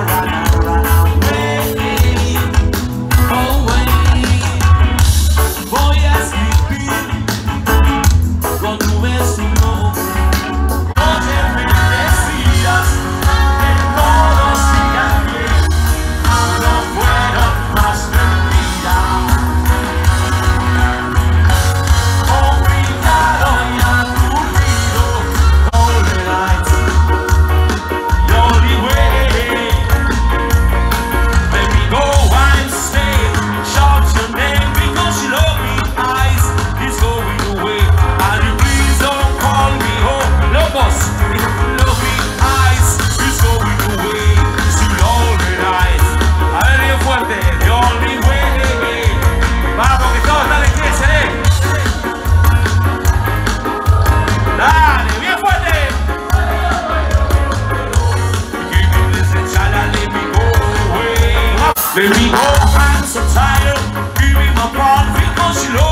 around. Fill me up, I'm so tired. Give me my blood, feel my slow.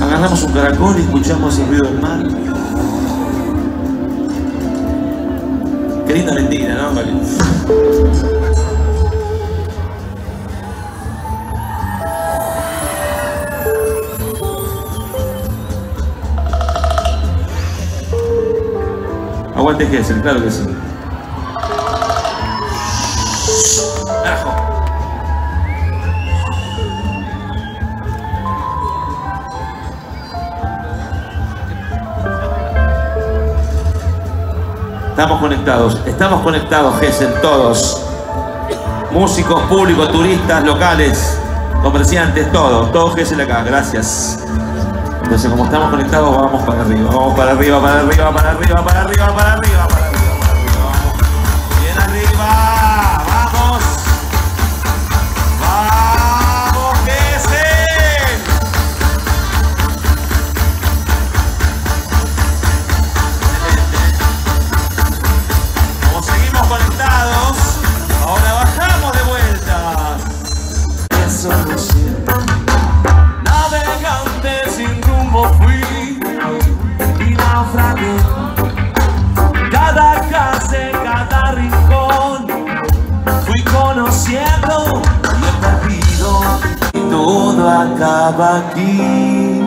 Agarramos un caracol y escuchamos el ruido del mar. Qué linda mentira, ¿no? Vale. Aguante Gessel, claro que sí. Estamos conectados, estamos conectados, Gesen, todos. Músicos, públicos, turistas, locales, comerciantes, todos. Todos Gesen acá, gracias. Entonces, como estamos conectados, vamos para arriba, vamos para arriba, para arriba, para arriba, para arriba, para arriba. Para arriba. conectados. Ahora bajamos de vuelta. Eso no siento. Navegante sin rumbo fui y naufragué. Cada casa, cada rincón fui conociendo y perdido. Y todo acaba aquí.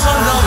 서로